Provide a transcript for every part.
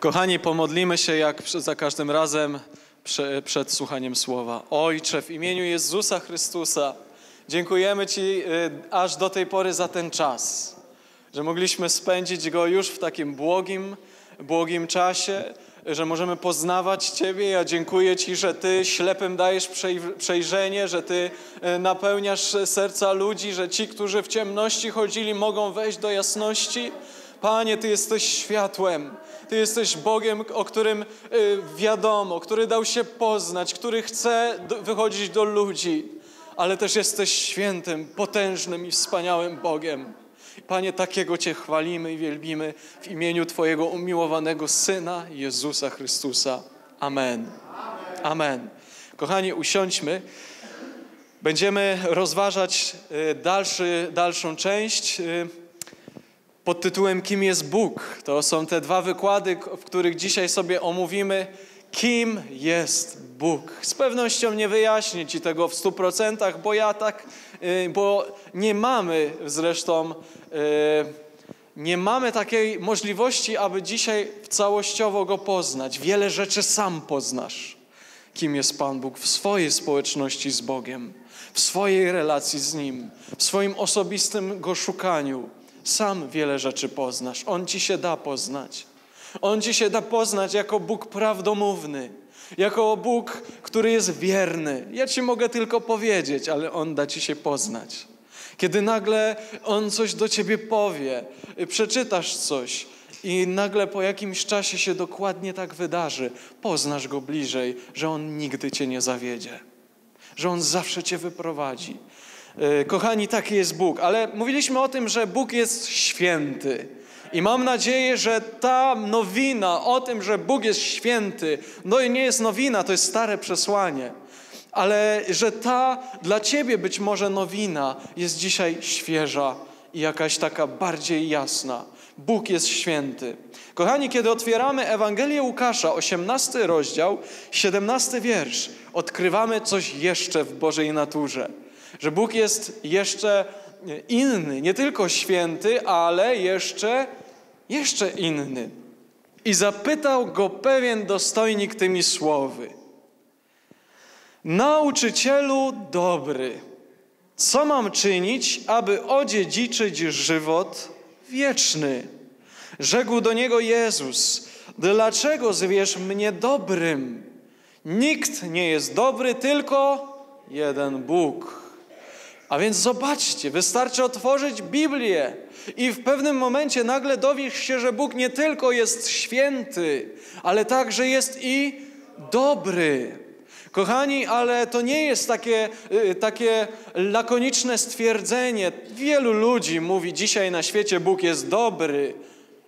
Kochani, pomodlimy się jak za każdym razem przed słuchaniem słowa. Ojcze, w imieniu Jezusa Chrystusa, dziękujemy Ci y, aż do tej pory za ten czas, że mogliśmy spędzić go już w takim błogim, błogim czasie, że możemy poznawać Ciebie. Ja dziękuję Ci, że Ty ślepym dajesz przejrzenie, że Ty y, napełniasz serca ludzi, że ci, którzy w ciemności chodzili, mogą wejść do jasności. Panie, Ty jesteś światłem. Ty jesteś Bogiem, o którym y, wiadomo, który dał się poznać, który chce wychodzić do ludzi, ale też jesteś świętym, potężnym i wspaniałym Bogiem. Panie, takiego Cię chwalimy i wielbimy w imieniu Twojego umiłowanego Syna Jezusa Chrystusa. Amen. Amen. Kochani, usiądźmy. Będziemy rozważać y, dalszy, dalszą część y, pod tytułem Kim jest Bóg. To są te dwa wykłady, w których dzisiaj sobie omówimy, kim jest Bóg. Z pewnością nie wyjaśnię Ci tego w stu procentach, bo ja tak, y, bo nie mamy zresztą, y, nie mamy takiej możliwości, aby dzisiaj całościowo Go poznać. Wiele rzeczy sam poznasz, kim jest Pan Bóg w swojej społeczności z Bogiem, w swojej relacji z Nim, w swoim osobistym Go szukaniu sam wiele rzeczy poznasz. On ci się da poznać. On ci się da poznać jako Bóg prawdomówny, jako Bóg, który jest wierny. Ja ci mogę tylko powiedzieć, ale On da ci się poznać. Kiedy nagle On coś do ciebie powie, przeczytasz coś i nagle po jakimś czasie się dokładnie tak wydarzy, poznasz Go bliżej, że On nigdy cię nie zawiedzie, że On zawsze cię wyprowadzi, kochani, taki jest Bóg. Ale mówiliśmy o tym, że Bóg jest święty. I mam nadzieję, że ta nowina o tym, że Bóg jest święty, no i nie jest nowina, to jest stare przesłanie, ale że ta dla Ciebie być może nowina jest dzisiaj świeża i jakaś taka bardziej jasna. Bóg jest święty. Kochani, kiedy otwieramy Ewangelię Łukasza, 18 rozdział, 17 wiersz, odkrywamy coś jeszcze w Bożej naturze że Bóg jest jeszcze inny, nie tylko święty, ale jeszcze, jeszcze inny. I zapytał go pewien dostojnik tymi słowy. Nauczycielu dobry, co mam czynić, aby odziedziczyć żywot wieczny? Rzekł do niego Jezus, dlaczego zwierz mnie dobrym? Nikt nie jest dobry, tylko jeden Bóg. A więc zobaczcie, wystarczy otworzyć Biblię i w pewnym momencie nagle dowiesz się, że Bóg nie tylko jest święty, ale także jest i dobry. Kochani, ale to nie jest takie, y, takie lakoniczne stwierdzenie. Wielu ludzi mówi dzisiaj na świecie Bóg jest dobry.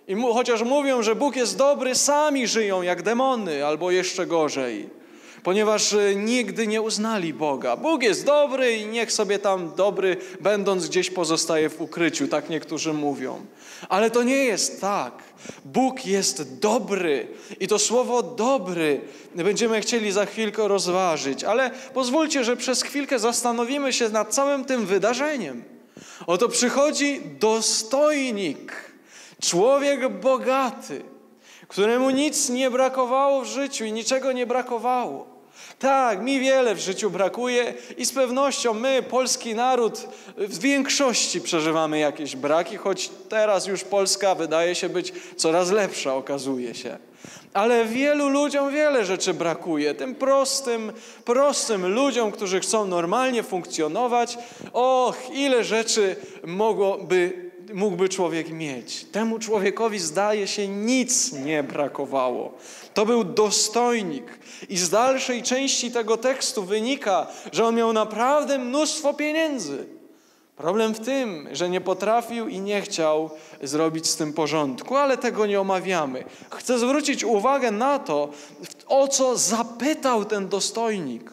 I mu, chociaż mówią, że Bóg jest dobry, sami żyją jak demony albo jeszcze gorzej ponieważ e, nigdy nie uznali Boga. Bóg jest dobry i niech sobie tam dobry, będąc gdzieś pozostaje w ukryciu, tak niektórzy mówią. Ale to nie jest tak. Bóg jest dobry i to słowo dobry będziemy chcieli za chwilkę rozważyć, ale pozwólcie, że przez chwilkę zastanowimy się nad całym tym wydarzeniem. Oto przychodzi dostojnik, człowiek bogaty, któremu nic nie brakowało w życiu i niczego nie brakowało. Tak, mi wiele w życiu brakuje i z pewnością my, polski naród, w większości przeżywamy jakieś braki, choć teraz już Polska wydaje się być coraz lepsza, okazuje się. Ale wielu ludziom wiele rzeczy brakuje. Tym prostym, prostym ludziom, którzy chcą normalnie funkcjonować, och, ile rzeczy mogłoby mógłby człowiek mieć. Temu człowiekowi zdaje się nic nie brakowało. To był dostojnik. I z dalszej części tego tekstu wynika, że on miał naprawdę mnóstwo pieniędzy. Problem w tym, że nie potrafił i nie chciał zrobić z tym porządku, ale tego nie omawiamy. Chcę zwrócić uwagę na to, o co zapytał ten dostojnik.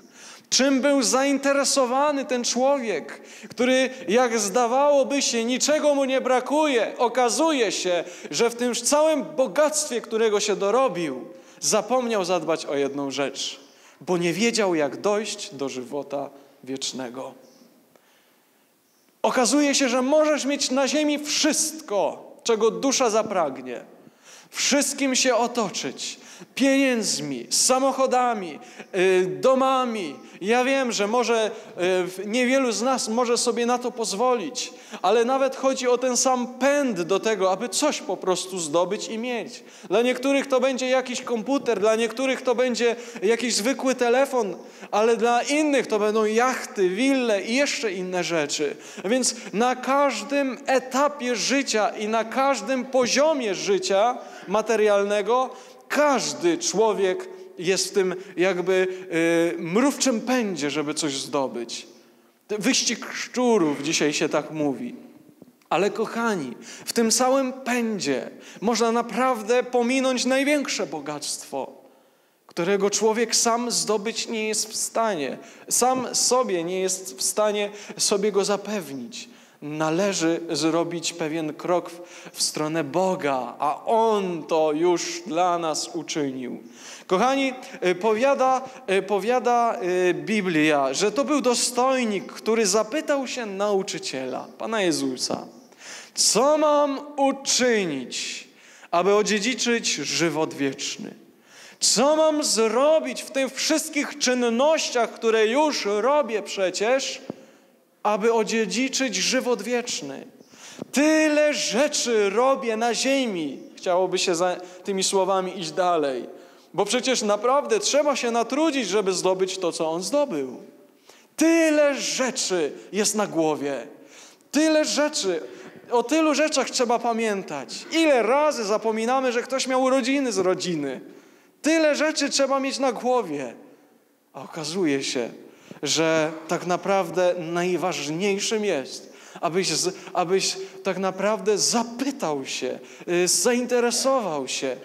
Czym był zainteresowany ten człowiek, który, jak zdawałoby się, niczego mu nie brakuje, okazuje się, że w tym całym bogactwie, którego się dorobił, zapomniał zadbać o jedną rzecz, bo nie wiedział, jak dojść do żywota wiecznego. Okazuje się, że możesz mieć na ziemi wszystko, czego dusza zapragnie. wszystkim się otoczyć pieniędzmi, samochodami, y, domami. Ja wiem, że może y, niewielu z nas może sobie na to pozwolić, ale nawet chodzi o ten sam pęd do tego, aby coś po prostu zdobyć i mieć. Dla niektórych to będzie jakiś komputer, dla niektórych to będzie jakiś zwykły telefon, ale dla innych to będą jachty, wille i jeszcze inne rzeczy. Więc na każdym etapie życia i na każdym poziomie życia materialnego każdy człowiek jest w tym jakby y, mrówczym pędzie, żeby coś zdobyć. Wyścig szczurów dzisiaj się tak mówi. Ale kochani, w tym całym pędzie można naprawdę pominąć największe bogactwo, którego człowiek sam zdobyć nie jest w stanie, sam sobie nie jest w stanie sobie go zapewnić należy zrobić pewien krok w stronę Boga, a On to już dla nas uczynił. Kochani, y, powiada, y, powiada y, Biblia, że to był dostojnik, który zapytał się nauczyciela, Pana Jezusa, co mam uczynić, aby odziedziczyć żywot wieczny? Co mam zrobić w tych wszystkich czynnościach, które już robię przecież, aby odziedziczyć żywot wieczny. Tyle rzeczy robię na ziemi. Chciałoby się za tymi słowami iść dalej. Bo przecież naprawdę trzeba się natrudzić, żeby zdobyć to, co on zdobył. Tyle rzeczy jest na głowie. Tyle rzeczy. O tylu rzeczach trzeba pamiętać. Ile razy zapominamy, że ktoś miał urodziny z rodziny. Tyle rzeczy trzeba mieć na głowie. A okazuje się, że tak naprawdę najważniejszym jest, abyś, abyś tak naprawdę zapytał się, y, zainteresował się,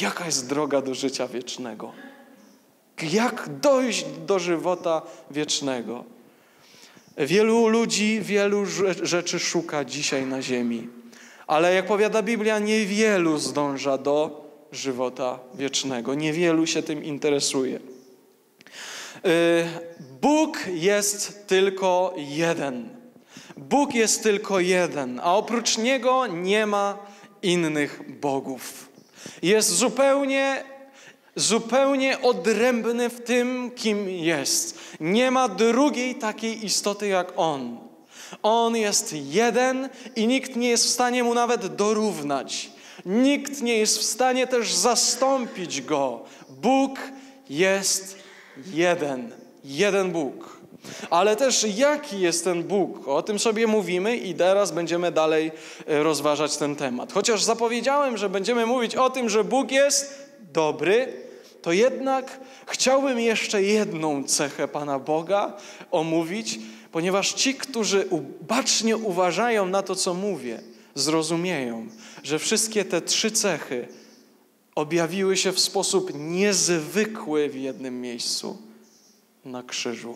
jaka jest droga do życia wiecznego. Jak dojść do żywota wiecznego? Wielu ludzi wielu rzeczy szuka dzisiaj na ziemi, ale jak powiada Biblia, niewielu zdąża do żywota wiecznego. Niewielu się tym interesuje. Y, Bóg jest tylko jeden. Bóg jest tylko jeden, a oprócz Niego nie ma innych bogów. Jest zupełnie, zupełnie odrębny w tym, kim jest. Nie ma drugiej takiej istoty jak On. On jest jeden i nikt nie jest w stanie mu nawet dorównać. Nikt nie jest w stanie też zastąpić go. Bóg jest jeden, jeden Bóg. Ale też jaki jest ten Bóg? O tym sobie mówimy i teraz będziemy dalej e, rozważać ten temat. Chociaż zapowiedziałem, że będziemy mówić o tym, że Bóg jest dobry, to jednak chciałbym jeszcze jedną cechę Pana Boga omówić, ponieważ ci, którzy bacznie uważają na to, co mówię, zrozumieją, że wszystkie te trzy cechy objawiły się w sposób niezwykły w jednym miejscu na krzyżu.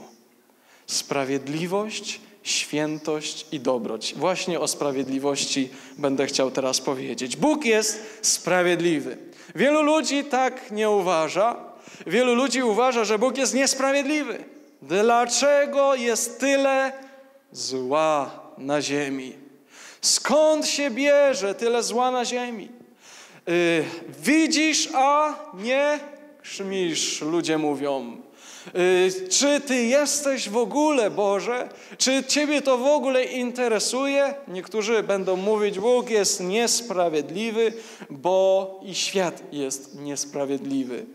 Sprawiedliwość, świętość i dobroć. Właśnie o sprawiedliwości będę chciał teraz powiedzieć. Bóg jest sprawiedliwy. Wielu ludzi tak nie uważa. Wielu ludzi uważa, że Bóg jest niesprawiedliwy. Dlaczego jest tyle zła na ziemi? Skąd się bierze tyle zła na ziemi? Y, widzisz, a nie krzmisz, ludzie mówią. Y, czy Ty jesteś w ogóle, Boże? Czy Ciebie to w ogóle interesuje? Niektórzy będą mówić, Bóg jest niesprawiedliwy, bo i świat jest niesprawiedliwy.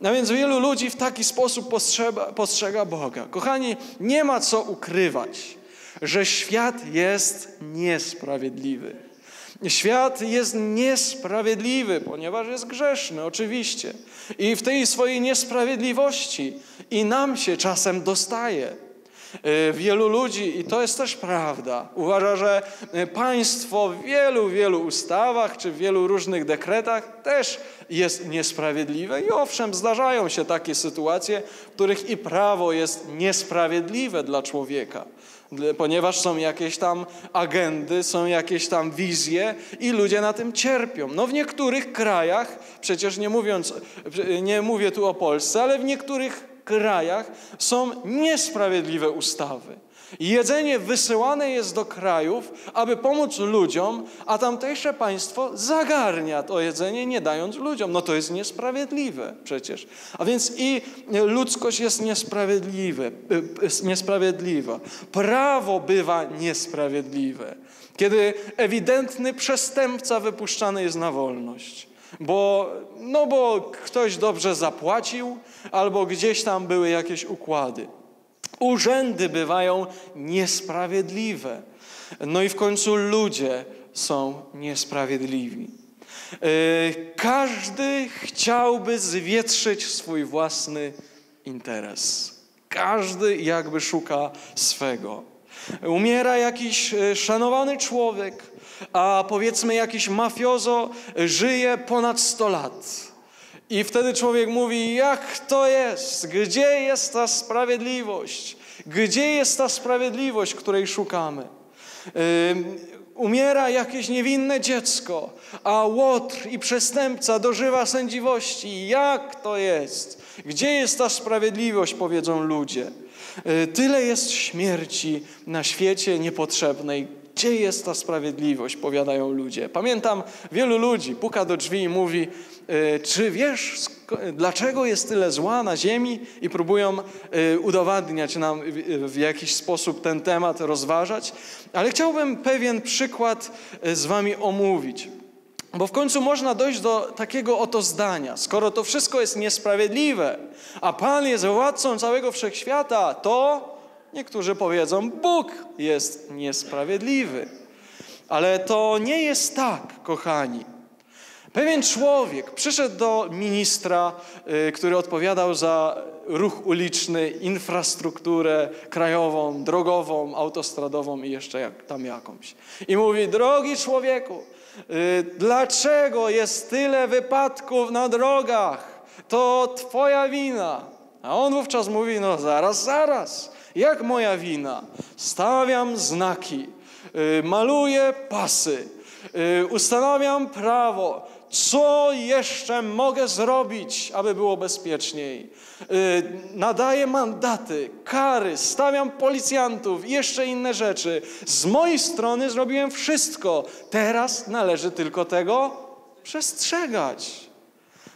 No więc wielu ludzi w taki sposób postrzega, postrzega Boga. Kochani, nie ma co ukrywać, że świat jest niesprawiedliwy. Świat jest niesprawiedliwy, ponieważ jest grzeszny, oczywiście. I w tej swojej niesprawiedliwości i nam się czasem dostaje. E, wielu ludzi, i to jest też prawda, uważa, że e, państwo w wielu, wielu ustawach czy w wielu różnych dekretach też jest niesprawiedliwe. I owszem, zdarzają się takie sytuacje, w których i prawo jest niesprawiedliwe dla człowieka ponieważ są jakieś tam agendy, są jakieś tam wizje i ludzie na tym cierpią. No w niektórych krajach, przecież nie mówiąc, nie mówię tu o Polsce, ale w niektórych krajach są niesprawiedliwe ustawy. Jedzenie wysyłane jest do krajów, aby pomóc ludziom, a tamtejsze państwo zagarnia to jedzenie, nie dając ludziom. No to jest niesprawiedliwe przecież. A więc i ludzkość jest niesprawiedliwe, y, niesprawiedliwa. Prawo bywa niesprawiedliwe, kiedy ewidentny przestępca wypuszczany jest na wolność. Bo, no bo ktoś dobrze zapłacił, albo gdzieś tam były jakieś układy. Urzędy bywają niesprawiedliwe. No i w końcu ludzie są niesprawiedliwi. E, każdy chciałby zwietrzyć swój własny interes. Każdy jakby szuka swego. Umiera jakiś e, szanowany człowiek, a powiedzmy jakiś mafiozo żyje ponad 100 lat. I wtedy człowiek mówi: Jak to jest? Gdzie jest ta sprawiedliwość? Gdzie jest ta sprawiedliwość, której szukamy? umiera jakieś niewinne dziecko, a łotr i przestępca dożywa sędziwości. Jak to jest? Gdzie jest ta sprawiedliwość, powiedzą ludzie? Y, tyle jest śmierci na świecie niepotrzebnej. Gdzie jest ta sprawiedliwość, powiadają ludzie. Pamiętam wielu ludzi, puka do drzwi i mówi, E, czy wiesz, dlaczego jest tyle zła na ziemi? I próbują e, udowadniać nam w jakiś sposób ten temat, rozważać. Ale chciałbym pewien przykład e, z Wami omówić. Bo w końcu można dojść do takiego oto zdania. Skoro to wszystko jest niesprawiedliwe, a Pan jest władcą całego wszechświata, to niektórzy powiedzą, Bóg jest niesprawiedliwy. Ale to nie jest tak, kochani. Pewien człowiek przyszedł do ministra, y, który odpowiadał za ruch uliczny, infrastrukturę krajową, drogową, autostradową i jeszcze jak, tam jakąś. I mówi: Drogi człowieku, y, dlaczego jest tyle wypadków na drogach? To Twoja wina. A on wówczas mówi: No, zaraz, zaraz. Jak moja wina? Stawiam znaki, y, maluję pasy, ustanawiam prawo, co jeszcze mogę zrobić, aby było bezpieczniej? Y, nadaję mandaty, kary, stawiam policjantów i jeszcze inne rzeczy. Z mojej strony zrobiłem wszystko. Teraz należy tylko tego przestrzegać.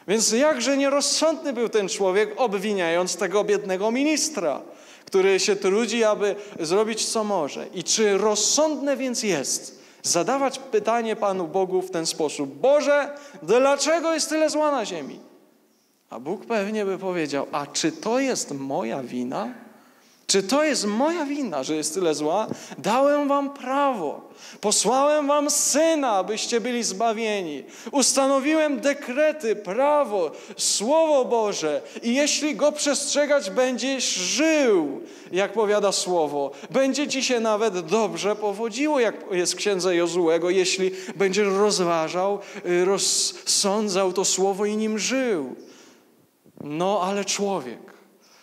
Więc jakże nierozsądny był ten człowiek, obwiniając tego biednego ministra, który się trudzi, aby zrobić co może. I czy rozsądne więc jest, zadawać pytanie Panu Bogu w ten sposób: Boże, dlaczego jest tyle zła na ziemi? A Bóg pewnie by powiedział: A czy to jest moja wina? Czy to jest moja wina, że jest tyle zła? Dałem wam prawo. Posłałem wam syna, abyście byli zbawieni. Ustanowiłem dekrety, prawo, słowo Boże. I jeśli go przestrzegać będziesz żył, jak powiada słowo, będzie ci się nawet dobrze powodziło, jak jest w księdze Jozułego, jeśli będziesz rozważał, y, rozsądzał to słowo i nim żył. No ale człowiek,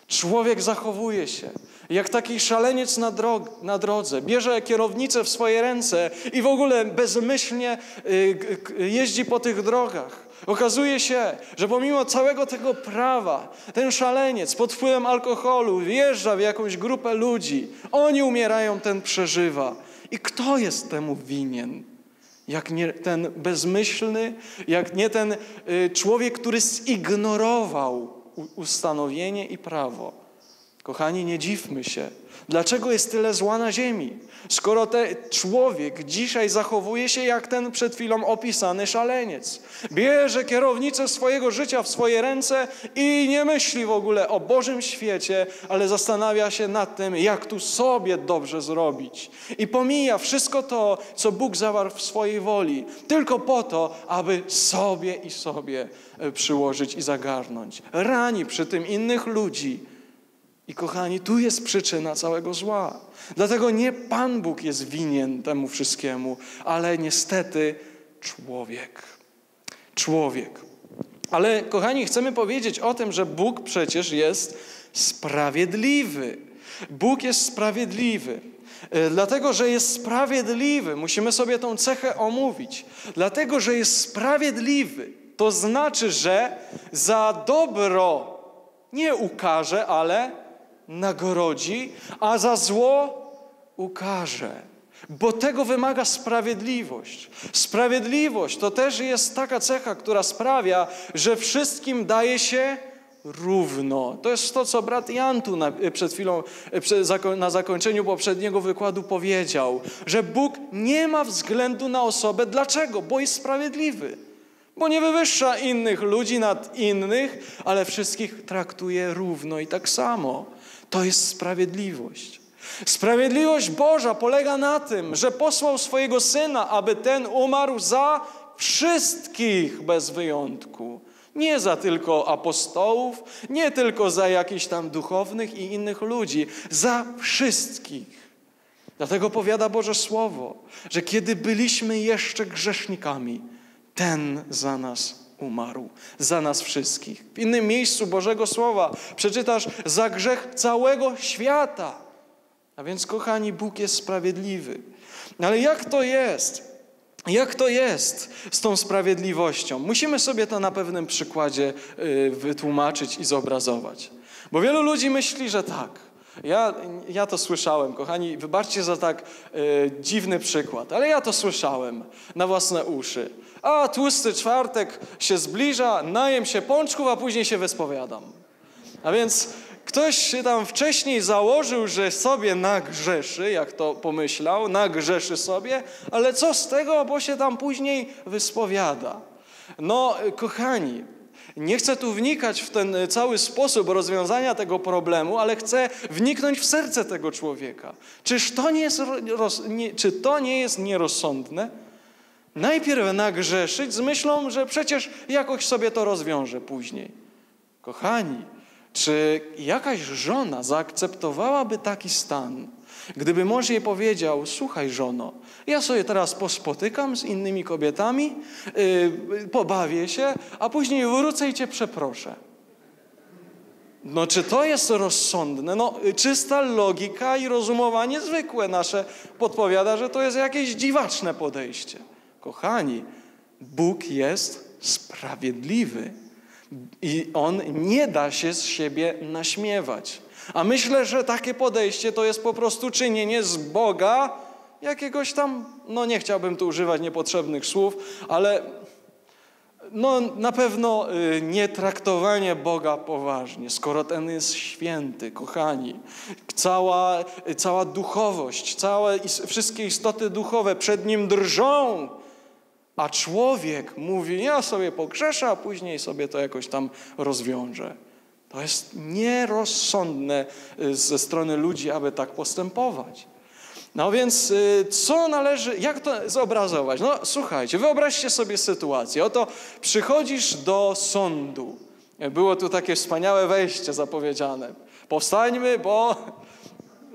człowiek zachowuje się jak taki szaleniec na, drog- na drodze. Bierze kierownicę w swoje ręce i w ogóle bezmyślnie y, jeździ po tych drogach. Okazuje się, że pomimo całego tego prawa, ten szaleniec pod wpływem alkoholu wjeżdża w jakąś grupę ludzi. Oni umierają, ten przeżywa. I kto jest temu winien? Jak nie ten bezmyślny, jak nie ten y, człowiek, który zignorował ustanowienie i prawo. Kochani, nie dziwmy się. Dlaczego jest tyle zła na ziemi? Skoro ten człowiek dzisiaj zachowuje się jak ten przed chwilą opisany szaleniec. Bierze kierownicę swojego życia w swoje ręce i nie myśli w ogóle o Bożym świecie, ale zastanawia się nad tym, jak tu sobie dobrze zrobić. I pomija wszystko to, co Bóg zawarł w swojej woli, tylko po to, aby sobie i sobie e, przyłożyć i zagarnąć. Rani przy tym innych ludzi i kochani, tu jest przyczyna całego zła. Dlatego nie Pan Bóg jest winien temu wszystkiemu, ale niestety człowiek. Człowiek. Ale kochani, chcemy powiedzieć o tym, że Bóg przecież jest sprawiedliwy. Bóg jest sprawiedliwy. E, dlatego, że jest sprawiedliwy, musimy sobie tą cechę omówić. Dlatego, że jest sprawiedliwy, to znaczy, że za dobro nie ukarze, ale nagrodzi, a za zło ukarze. Bo tego wymaga sprawiedliwość. Sprawiedliwość to też jest taka cecha, która sprawia, że wszystkim daje się równo. To jest to, co brat Jan tu na, przed chwilą, na zakończeniu poprzedniego wykładu powiedział, że Bóg nie ma względu na osobę. Dlaczego? Bo jest sprawiedliwy. Bo nie wywyższa innych ludzi nad innych, ale wszystkich traktuje równo i tak samo. To jest sprawiedliwość. Sprawiedliwość Boża polega na tym, że posłał swojego syna, aby ten umarł za wszystkich bez wyjątku. Nie za tylko apostołów, nie tylko za jakichś tam duchownych i innych ludzi, za wszystkich. Dlatego powiada Boże Słowo, że kiedy byliśmy jeszcze grzesznikami, ten za nas umarł, za nas wszystkich. W innym miejscu Bożego Słowa przeczytasz za grzech całego świata. A więc, kochani, Bóg jest sprawiedliwy. Ale jak to jest? Jak to jest z tą sprawiedliwością? Musimy sobie to na pewnym przykładzie y, wytłumaczyć i zobrazować. Bo wielu ludzi myśli, że tak. Ja, ja to słyszałem, kochani, wybaczcie za tak y, dziwny przykład, ale ja to słyszałem na własne uszy. A tłusty czwartek się zbliża, najem się pączków, a później się wyspowiadam. A więc Ktoś się tam wcześniej założył, że sobie nagrzeszy, jak to pomyślał, nagrzeszy sobie, ale co z tego, bo się tam później wyspowiada. No, kochani, nie chcę tu wnikać w ten cały sposób rozwiązania tego problemu, ale chcę wniknąć w serce tego człowieka. Czyż to nie jest, czy to nie jest nierozsądne? Najpierw nagrzeszyć z myślą, że przecież jakoś sobie to rozwiąże później. Kochani, czy jakaś żona zaakceptowałaby taki stan, gdyby mąż jej powiedział: Słuchaj, żono, ja sobie teraz pospotykam z innymi kobietami, yy, pobawię się, a później wrócę i cię przeproszę. No, czy to jest rozsądne? No, czysta logika i rozumowanie zwykłe nasze podpowiada, że to jest jakieś dziwaczne podejście. Kochani, Bóg jest sprawiedliwy. I on nie da się z siebie naśmiewać. A myślę, że takie podejście to jest po prostu czynienie z Boga jakiegoś tam, no nie chciałbym tu używać niepotrzebnych słów, ale no na pewno y, nie traktowanie Boga poważnie, skoro ten jest święty, kochani. Cała, cała duchowość, całe, wszystkie istoty duchowe przed Nim drżą a człowiek mówi, ja sobie pogrzeszę, a później sobie to jakoś tam rozwiążę. To jest nierozsądne y, ze strony ludzi, aby tak postępować. No więc y, co należy, jak to zobrazować? No słuchajcie, wyobraźcie sobie sytuację. Oto przychodzisz do sądu. Było tu takie wspaniałe wejście zapowiedziane. Powstańmy, bo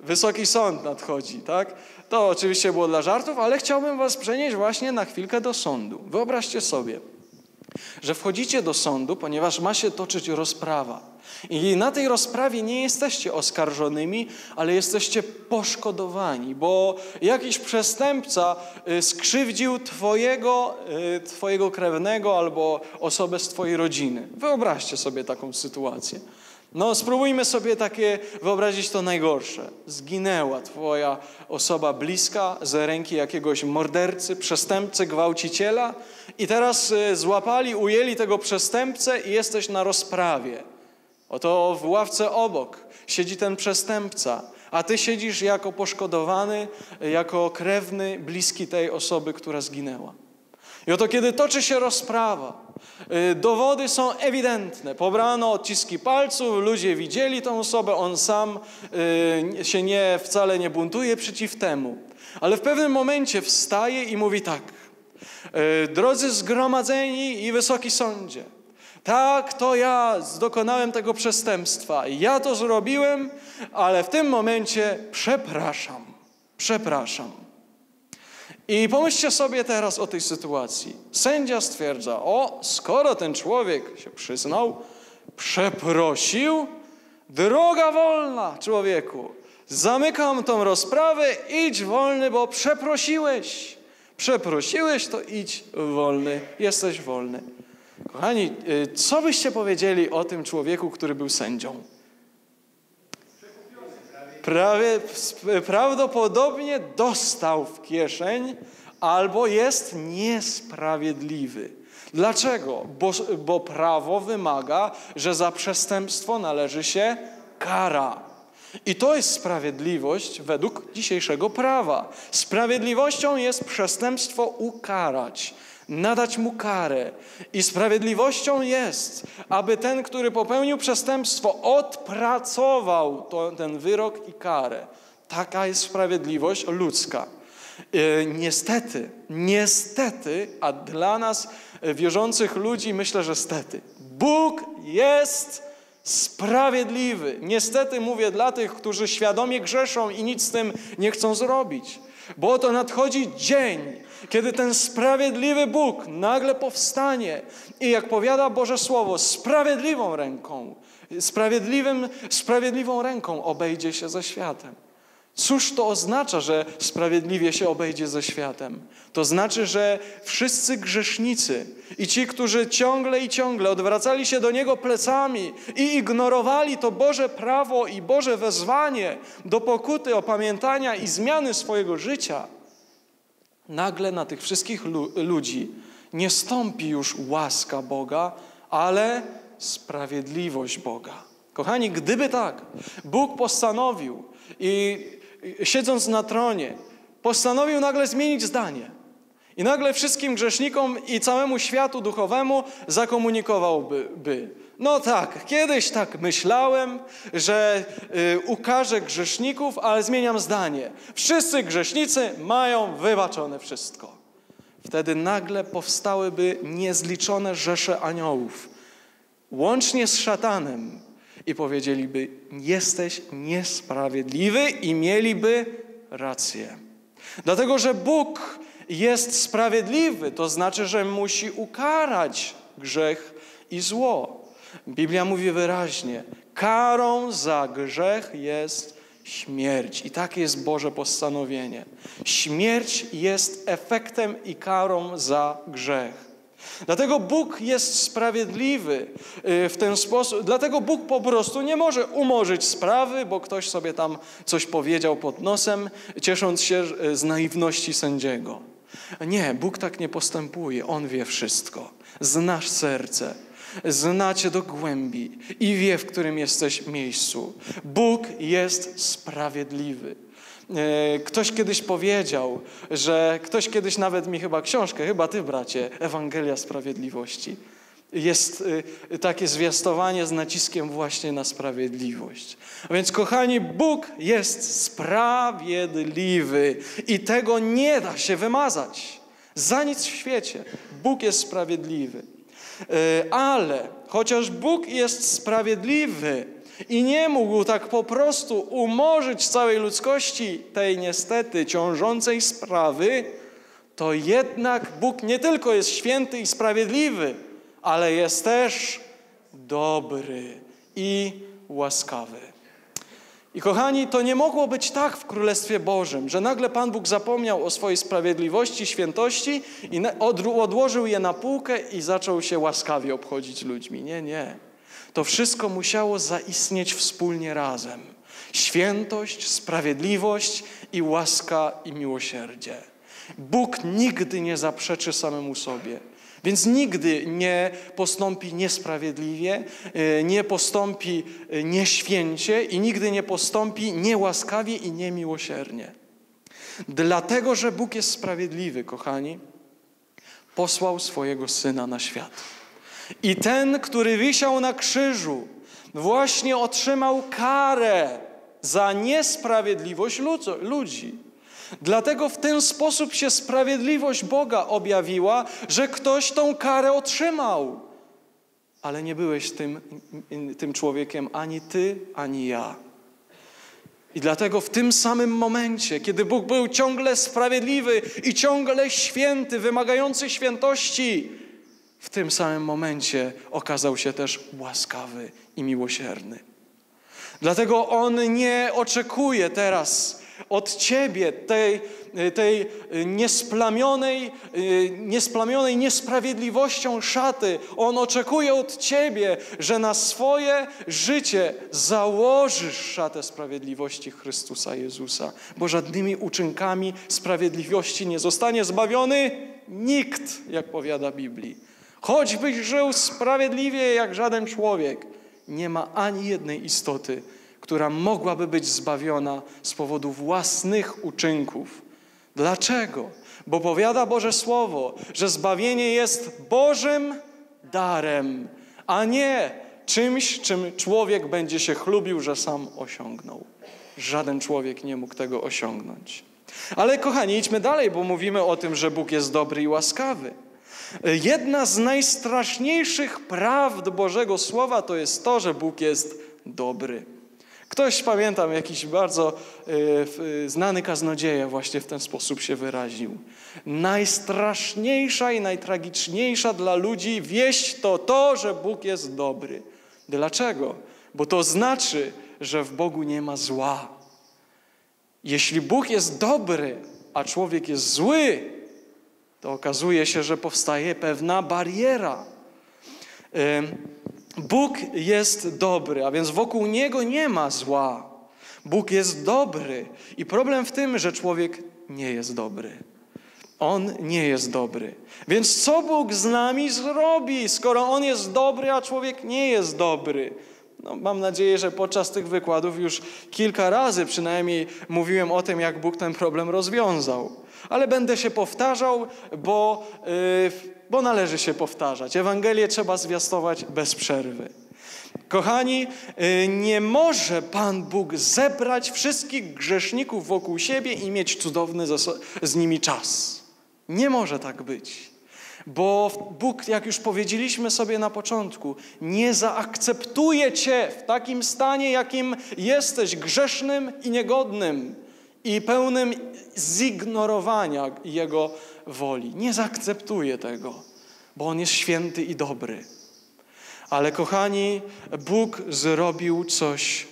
wysoki sąd nadchodzi, tak? To oczywiście było dla żartów, ale chciałbym was przenieść właśnie na chwilkę do sądu. Wyobraźcie sobie, że wchodzicie do sądu, ponieważ ma się toczyć rozprawa. I na tej rozprawie nie jesteście oskarżonymi, ale jesteście poszkodowani, bo jakiś przestępca y, skrzywdził twojego, y, twojego krewnego albo osobę z twojej rodziny. Wyobraźcie sobie taką sytuację. No, spróbujmy sobie takie wyobrazić to najgorsze. Zginęła Twoja osoba bliska z ręki jakiegoś mordercy, przestępcy, gwałciciela, i teraz y, złapali, ujęli tego przestępcę i jesteś na rozprawie. Oto w ławce obok siedzi ten przestępca, a ty siedzisz jako poszkodowany, jako krewny, bliski tej osoby, która zginęła. I oto kiedy toczy się rozprawa, y, dowody są ewidentne. Pobrano odciski palców, ludzie widzieli tą osobę, on sam y, się nie, wcale nie buntuje przeciw temu. Ale w pewnym momencie wstaje i mówi tak. Y, drodzy zgromadzeni i wysoki sądzie, tak, to ja dokonałem tego przestępstwa. Ja to zrobiłem, ale w tym momencie przepraszam. Przepraszam. I pomyślcie sobie teraz o tej sytuacji. Sędzia stwierdza, o, skoro ten człowiek się przyznał, przeprosił, droga wolna człowieku. Zamykam tą rozprawę, idź wolny, bo przeprosiłeś. Przeprosiłeś, to idź wolny, jesteś wolny. Kochani, y, co byście powiedzieli o tym człowieku, który był sędzią? Prawie, prawdopodobnie dostał w kieszeń albo jest niesprawiedliwy. Dlaczego? Bo, bo prawo wymaga, że za przestępstwo należy się kara. I to jest sprawiedliwość według dzisiejszego prawa. Sprawiedliwością jest przestępstwo ukarać, nadać mu karę. I sprawiedliwością jest, aby ten, który popełnił przestępstwo, odpracował to, ten wyrok i karę. Taka jest sprawiedliwość ludzka. E, niestety, niestety, a dla nas e, wierzących ludzi myślę, że stety, Bóg jest sprawiedliwy. Niestety mówię dla tych, którzy świadomie grzeszą i nic z tym nie chcą zrobić. Bo oto nadchodzi dzień, kiedy ten sprawiedliwy Bóg nagle powstanie i jak powiada Boże Słowo, sprawiedliwą ręką, sprawiedliwym, sprawiedliwą ręką obejdzie się ze światem. Cóż to oznacza, że sprawiedliwie się obejdzie ze światem? To znaczy, że wszyscy grzesznicy i ci, którzy ciągle i ciągle odwracali się do Niego plecami i ignorowali to Boże prawo i Boże wezwanie do pokuty, opamiętania i zmiany swojego życia, nagle na tych wszystkich lu ludzi nie stąpi już łaska Boga, ale sprawiedliwość Boga. Kochani, gdyby tak, Bóg postanowił i siedząc na tronie, postanowił nagle zmienić zdanie. I nagle wszystkim grzesznikom i całemu światu duchowemu zakomunikowałby, by, no tak, kiedyś tak myślałem, że y, ukażę grzeszników, ale zmieniam zdanie. Wszyscy grzesznicy mają wybaczone wszystko. Wtedy nagle powstałyby niezliczone rzesze aniołów, łącznie z szatanem, i powiedzieliby: Jesteś niesprawiedliwy, i mieliby rację. Dlatego, że Bóg jest sprawiedliwy, to znaczy, że musi ukarać grzech i zło. Biblia mówi wyraźnie: karą za grzech jest śmierć. I takie jest Boże postanowienie. Śmierć jest efektem i karą za grzech. Dlatego Bóg jest sprawiedliwy y, w ten sposób. Dlatego Bóg po prostu nie może umorzyć sprawy, bo ktoś sobie tam coś powiedział pod nosem, ciesząc się y, z naiwności sędziego. Nie, Bóg tak nie postępuje. On wie wszystko. Znasz serce. Znacie do głębi i wie, w którym jesteś miejscu. Bóg jest sprawiedliwy. E, ktoś kiedyś powiedział, że ktoś kiedyś nawet mi chyba książkę, chyba ty bracie, Ewangelia Sprawiedliwości. Jest e, takie zwiastowanie z naciskiem właśnie na sprawiedliwość. A więc, kochani, Bóg jest sprawiedliwy i tego nie da się wymazać. Za nic w świecie. Bóg jest sprawiedliwy. E, ale chociaż Bóg jest sprawiedliwy, i nie mógł tak po prostu umorzyć całej ludzkości tej niestety ciążącej sprawy, to jednak Bóg nie tylko jest święty i sprawiedliwy, ale jest też dobry i łaskawy. I kochani, to nie mogło być tak w Królestwie Bożym, że nagle Pan Bóg zapomniał o swojej sprawiedliwości, świętości i odłożył je na półkę i zaczął się łaskawie obchodzić ludźmi. Nie, nie. To wszystko musiało zaistnieć wspólnie razem. Świętość, sprawiedliwość i łaska i miłosierdzie. Bóg nigdy nie zaprzeczy samemu sobie. Więc nigdy nie postąpi niesprawiedliwie, e, nie postąpi e, nieświęcie i nigdy nie postąpi niełaskawie i niemiłosiernie. Dlatego, że Bóg jest sprawiedliwy, kochani, posłał swojego Syna na świat. I ten, który wisiał na krzyżu, właśnie otrzymał karę za niesprawiedliwość ludzi. Dlatego w ten sposób się sprawiedliwość Boga objawiła, że ktoś tą karę otrzymał. Ale nie byłeś tym, tym człowiekiem ani ty, ani ja. I dlatego w tym samym momencie, kiedy Bóg był ciągle sprawiedliwy i ciągle święty, wymagający świętości, w tym samym momencie okazał się też łaskawy i miłosierny. Dlatego On nie oczekuje teraz, od Ciebie, tej, tej niesplamionej, niesplamionej niesprawiedliwością szaty. On oczekuje od Ciebie, że na swoje życie założysz szatę sprawiedliwości Chrystusa Jezusa, bo żadnymi uczynkami sprawiedliwości nie zostanie zbawiony nikt, jak powiada Biblii. Choćbyś żył sprawiedliwie jak żaden człowiek, nie ma ani jednej istoty, która mogłaby być zbawiona z powodu własnych uczynków. Dlaczego? Bo powiada Boże Słowo, że zbawienie jest Bożym darem, a nie czymś, czym człowiek będzie się chlubił, że sam osiągnął. Żaden człowiek nie mógł tego osiągnąć. Ale kochani, idźmy dalej, bo mówimy o tym, że Bóg jest dobry i łaskawy. Jedna z najstraszniejszych prawd Bożego Słowa to jest to, że Bóg jest dobry. Ktoś, pamiętam, jakiś bardzo y, znany kaznodzieja właśnie w ten sposób się wyraził. Najstraszniejsza i najtragiczniejsza dla ludzi wieść to to, że Bóg jest dobry. Dlaczego? Bo to znaczy, że w Bogu nie ma zła. Jeśli Bóg jest dobry, a człowiek jest zły, to okazuje się, że powstaje pewna bariera. Bóg jest dobry, a więc wokół Niego nie ma zła. Bóg jest dobry i problem w tym, że człowiek nie jest dobry. On nie jest dobry. Więc co Bóg z nami zrobi, skoro On jest dobry, a człowiek nie jest dobry? No, mam nadzieję, że podczas tych wykładów już kilka razy przynajmniej mówiłem o tym, jak Bóg ten problem rozwiązał. Ale będę się powtarzał, bo, yy, bo należy się powtarzać. Ewangelię trzeba zwiastować bez przerwy. Kochani, yy, nie może Pan Bóg zebrać wszystkich grzeszników wokół siebie i mieć cudowny z nimi czas. Nie może tak być. Bo Bóg, jak już powiedzieliśmy sobie na początku, nie zaakceptuje Cię w takim stanie, jakim jesteś, grzesznym i niegodnym i pełnym zignorowania Jego woli. Nie zaakceptuje tego, bo On jest święty i dobry. Ale kochani, Bóg zrobił coś,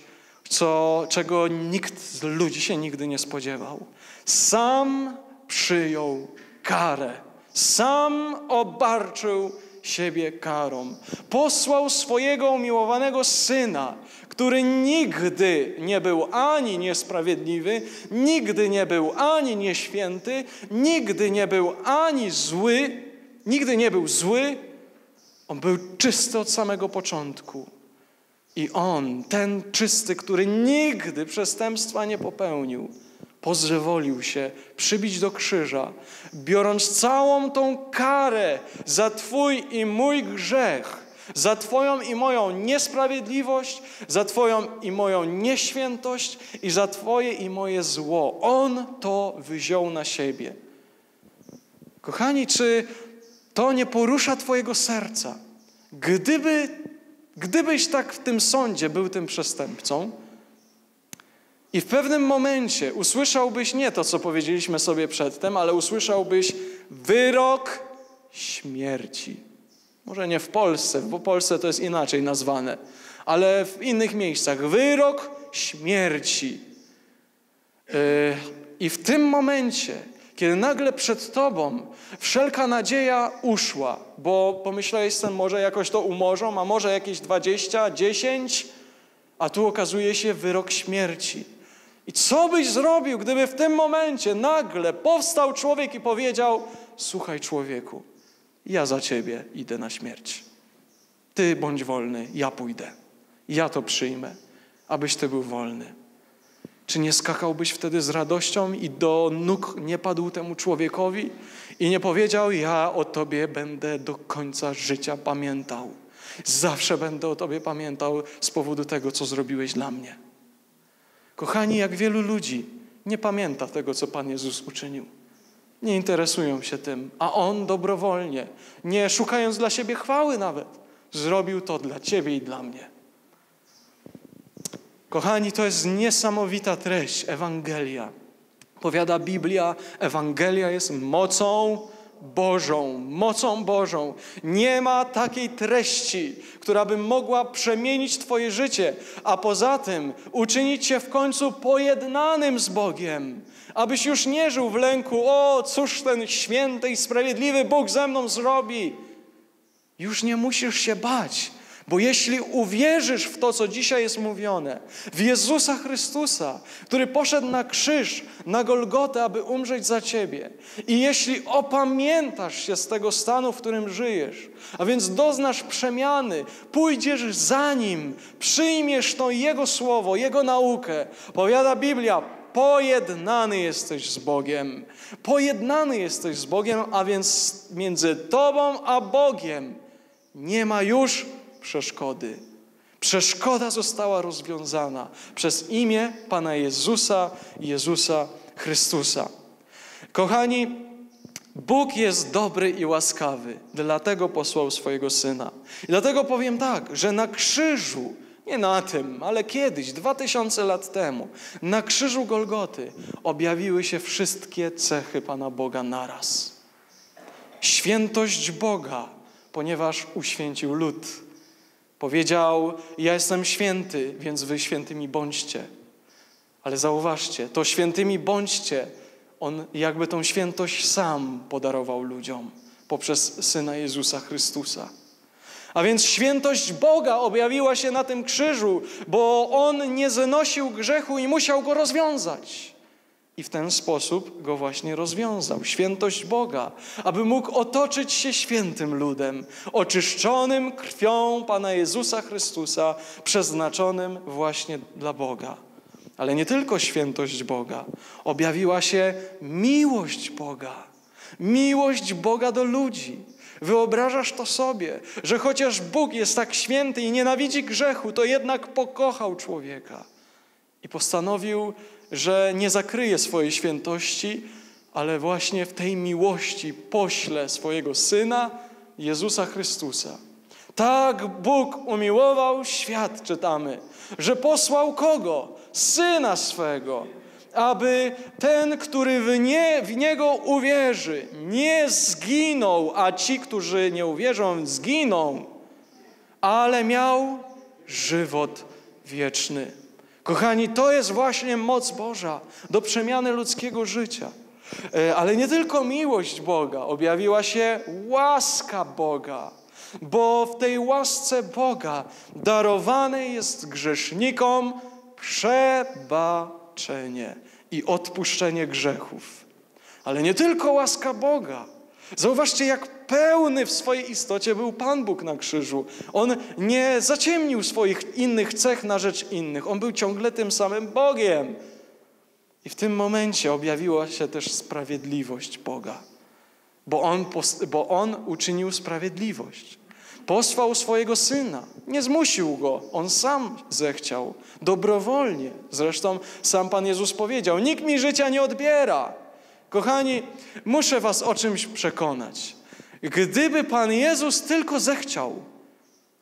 co, czego nikt z ludzi się nigdy nie spodziewał. Sam przyjął karę. Sam obarczył siebie karą. Posłał swojego umiłowanego syna, który nigdy nie był ani niesprawiedliwy, nigdy nie był ani nieświęty, nigdy nie był ani zły, nigdy nie był zły. On był czysty od samego początku. I on, ten czysty, który nigdy przestępstwa nie popełnił, pozwolił się przybić do krzyża, biorąc całą tą karę za Twój i mój grzech, za Twoją i moją niesprawiedliwość, za Twoją i moją nieświętość i za Twoje i moje zło. On to wziął na siebie. Kochani, czy to nie porusza Twojego serca? Gdyby, gdybyś tak w tym sądzie był tym przestępcą, i w pewnym momencie usłyszałbyś nie to, co powiedzieliśmy sobie przedtem, ale usłyszałbyś wyrok śmierci. Może nie w Polsce, bo w Polsce to jest inaczej nazwane, ale w innych miejscach. Wyrok śmierci. Yy, I w tym momencie, kiedy nagle przed Tobą wszelka nadzieja uszła, bo pomyślałeś sobie, może jakoś to umorzą, a może jakieś 20, 10, a tu okazuje się wyrok śmierci. I co byś zrobił, gdyby w tym momencie nagle powstał człowiek i powiedział: Słuchaj, człowieku, ja za ciebie idę na śmierć. Ty bądź wolny, ja pójdę. Ja to przyjmę, abyś ty był wolny. Czy nie skakałbyś wtedy z radością i do nóg nie padł temu człowiekowi i nie powiedział: Ja o tobie będę do końca życia pamiętał. Zawsze będę o tobie pamiętał z powodu tego, co zrobiłeś dla mnie. Kochani, jak wielu ludzi nie pamięta tego, co Pan Jezus uczynił. Nie interesują się tym, a On dobrowolnie, nie szukając dla siebie chwały nawet, zrobił to dla Ciebie i dla mnie. Kochani, to jest niesamowita treść, Ewangelia. Powiada Biblia, Ewangelia jest mocą Bożą, mocą Bożą. Nie ma takiej treści, która by mogła przemienić Twoje życie, a poza tym uczynić Cię w końcu pojednanym z Bogiem. Abyś już nie żył w lęku, o cóż ten święty i sprawiedliwy Bóg ze mną zrobi. Już nie musisz się bać, bo jeśli uwierzysz w to, co dzisiaj jest mówione, w Jezusa Chrystusa, który poszedł na krzyż, na Golgotę, aby umrzeć za ciebie, i jeśli opamiętasz się z tego stanu, w którym żyjesz, a więc doznasz przemiany, pójdziesz za Nim, przyjmiesz to Jego słowo, Jego naukę, powiada Biblia, pojednany jesteś z Bogiem. Pojednany jesteś z Bogiem, a więc między Tobą a Bogiem nie ma już przeszkody. Przeszkoda została rozwiązana przez imię Pana Jezusa, Jezusa Chrystusa. Kochani, Bóg jest dobry i łaskawy, dlatego posłał swojego Syna. I dlatego powiem tak, że na krzyżu, nie na tym, ale kiedyś, dwa tysiące lat temu, na krzyżu Golgoty objawiły się wszystkie cechy Pana Boga naraz. Świętość Boga, ponieważ uświęcił lud Powiedział: Ja jestem święty, więc wy świętymi bądźcie. Ale zauważcie, to świętymi bądźcie. On jakby tą świętość sam podarował ludziom poprzez syna Jezusa Chrystusa. A więc świętość Boga objawiła się na tym krzyżu, bo on nie zanosił grzechu i musiał go rozwiązać. I w ten sposób go właśnie rozwiązał. Świętość Boga, aby mógł otoczyć się świętym ludem, oczyszczonym krwią Pana Jezusa Chrystusa, przeznaczonym właśnie dla Boga. Ale nie tylko świętość Boga, objawiła się miłość Boga. Miłość Boga do ludzi. Wyobrażasz to sobie, że chociaż Bóg jest tak święty i nienawidzi grzechu, to jednak pokochał człowieka i postanowił że nie zakryje swojej świętości, ale właśnie w tej miłości pośle swojego Syna, Jezusa Chrystusa. Tak Bóg umiłował świat, czytamy, że posłał kogo? Syna swego, aby ten, który w, nie, w Niego uwierzy, nie zginął, a ci, którzy nie uwierzą, zginą, ale miał żywot wieczny. Kochani, to jest właśnie moc Boża do przemiany ludzkiego życia. E, ale nie tylko miłość Boga, objawiła się łaska Boga, bo w tej łasce Boga darowane jest grzesznikom przebaczenie i odpuszczenie grzechów. Ale nie tylko łaska Boga. Zauważcie, jak pełny w swojej istocie był Pan Bóg na krzyżu. On nie zaciemnił swoich innych cech na rzecz innych. On był ciągle tym samym Bogiem. I w tym momencie objawiła się też sprawiedliwość Boga, bo On, bo on uczynił sprawiedliwość. Posłał swojego syna, nie zmusił go, on sam zechciał, dobrowolnie. Zresztą sam Pan Jezus powiedział: Nikt mi życia nie odbiera. Kochani, muszę Was o czymś przekonać. Gdyby Pan Jezus tylko zechciał,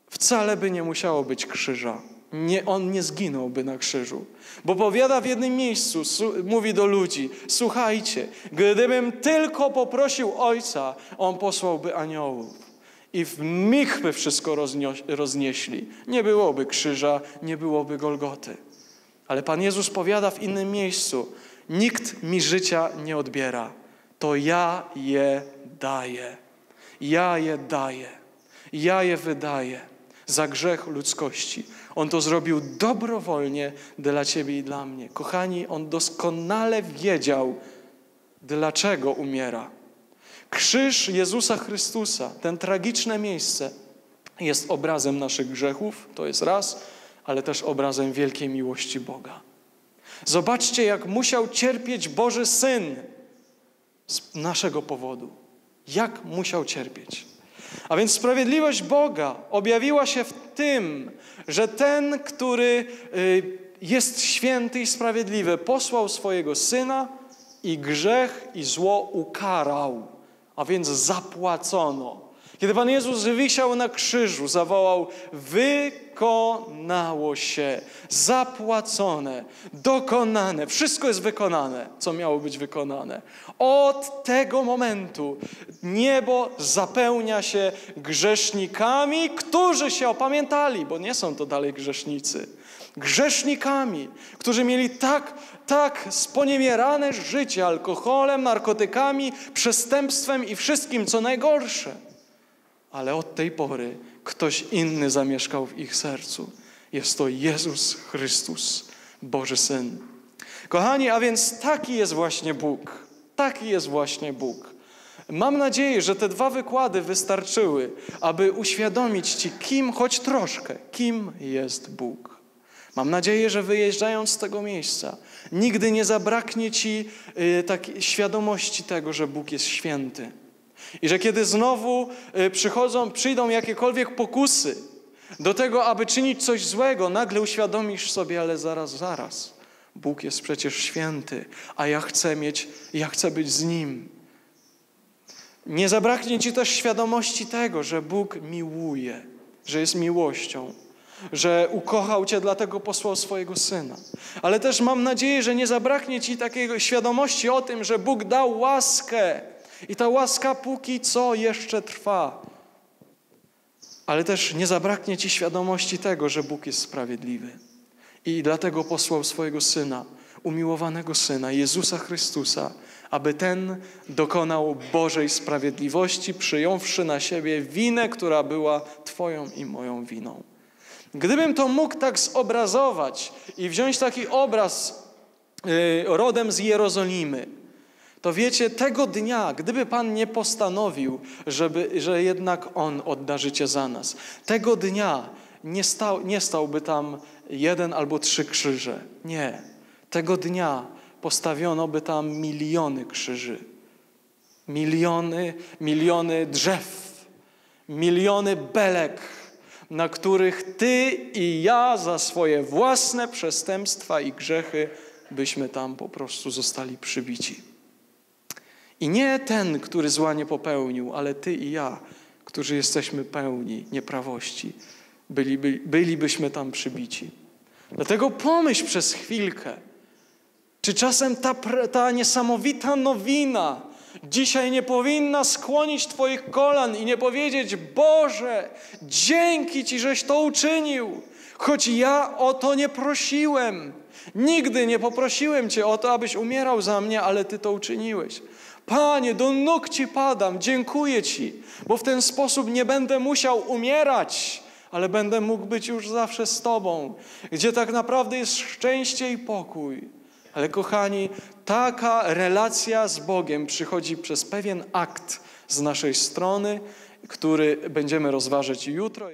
wcale by nie musiało być krzyża. Nie, on nie zginąłby na krzyżu. Bo powiada w jednym miejscu, mówi do ludzi: Słuchajcie, gdybym tylko poprosił Ojca, on posłałby aniołów. I w mig by wszystko roznieśli. Nie byłoby krzyża, nie byłoby Golgoty. Ale Pan Jezus powiada w innym miejscu: Nikt mi życia nie odbiera, to ja je daję. Ja je daję. Ja je wydaję za grzech ludzkości. On to zrobił dobrowolnie dla Ciebie i dla mnie. Kochani, On doskonale wiedział, dlaczego umiera. Krzyż Jezusa Chrystusa, ten tragiczne miejsce, jest obrazem naszych grzechów, to jest raz, ale też obrazem wielkiej miłości Boga. Zobaczcie, jak musiał cierpieć Boży Syn z naszego powodu jak musiał cierpieć. A więc sprawiedliwość Boga objawiła się w tym, że ten, który y, jest święty i sprawiedliwy, posłał swojego syna i grzech i zło ukarał, a więc zapłacono. Kiedy Pan Jezus wisiał na krzyżu, zawołał: Wykonało się, zapłacone, dokonane, wszystko jest wykonane, co miało być wykonane. Od tego momentu niebo zapełnia się grzesznikami, którzy się opamiętali, bo nie są to dalej grzesznicy. Grzesznikami, którzy mieli tak, tak sponiewierane życie alkoholem, narkotykami, przestępstwem i wszystkim, co najgorsze ale od tej pory ktoś inny zamieszkał w ich sercu. Jest to Jezus Chrystus, Boży Syn. Kochani, a więc taki jest właśnie Bóg. Taki jest właśnie Bóg. Mam nadzieję, że te dwa wykłady wystarczyły, aby uświadomić Ci, kim, choć troszkę, kim jest Bóg. Mam nadzieję, że wyjeżdżając z tego miejsca, nigdy nie zabraknie Ci y, takiej świadomości tego, że Bóg jest święty i że kiedy znowu y, przychodzą, przyjdą jakiekolwiek pokusy do tego, aby czynić coś złego, nagle uświadomisz sobie, ale zaraz, zaraz. Bóg jest przecież święty, a ja chcę mieć, ja chcę być z Nim. Nie zabraknie Ci też świadomości tego, że Bóg miłuje, że jest miłością, że ukochał Cię, dlatego posłał swojego Syna. Ale też mam nadzieję, że nie zabraknie Ci takiej świadomości o tym, że Bóg dał łaskę, i ta łaska póki co jeszcze trwa. Ale też nie zabraknie ci świadomości tego, że Bóg jest sprawiedliwy. I dlatego posłał swojego Syna, umiłowanego Syna, Jezusa Chrystusa, aby ten dokonał Bożej sprawiedliwości, przyjąwszy na siebie winę, która była Twoją i moją winą. Gdybym to mógł tak zobrazować i wziąć taki obraz yy, rodem z Jerozolimy, to wiecie, tego dnia, gdyby Pan nie postanowił, żeby, że jednak On odda życie za nas, tego dnia nie, stał, nie stałby tam jeden albo trzy krzyże. Nie. Tego dnia postawiono by tam miliony krzyży. Miliony, miliony drzew, miliony belek, na których Ty i ja za swoje własne przestępstwa i grzechy byśmy tam po prostu zostali przybici. I nie ten, który zła nie popełnił, ale ty i ja, którzy jesteśmy pełni nieprawości, byliby, bylibyśmy tam przybici. Dlatego pomyśl przez chwilkę, czy czasem ta, ta niesamowita nowina dzisiaj nie powinna skłonić Twoich kolan i nie powiedzieć: Boże, dzięki Ci, żeś to uczynił, choć ja o to nie prosiłem. Nigdy nie poprosiłem Cię o to, abyś umierał za mnie, ale Ty to uczyniłeś. Panie, do nóg Ci padam, dziękuję Ci, bo w ten sposób nie będę musiał umierać, ale będę mógł być już zawsze z Tobą, gdzie tak naprawdę jest szczęście i pokój. Ale kochani, taka relacja z Bogiem przychodzi przez pewien akt z naszej strony, który będziemy rozważyć jutro.